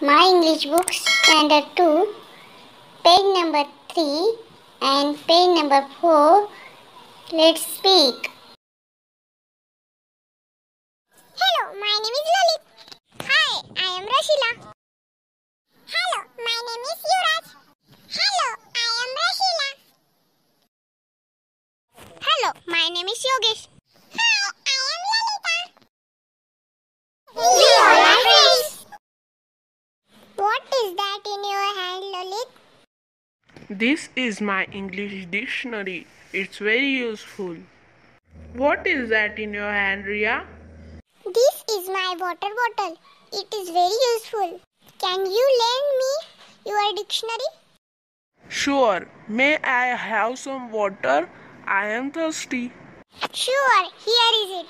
My English books standard 2, page number 3 and page number 4. Let's speak. Hello, my name is Lalit. Hi, I am Rashila. Hello, my name is Yuvraj. Hello, I am Rashila. Hello, my name is Yogesh. Hi, I am Lalita. We all are friends. What is that in your hand, Lalit? This is my English dictionary. It's very useful. What is that in your hand, Ria? This is my water bottle. It is very useful. Can you lend me your dictionary? Sure. May I have some water? I am thirsty. Sure, here is it.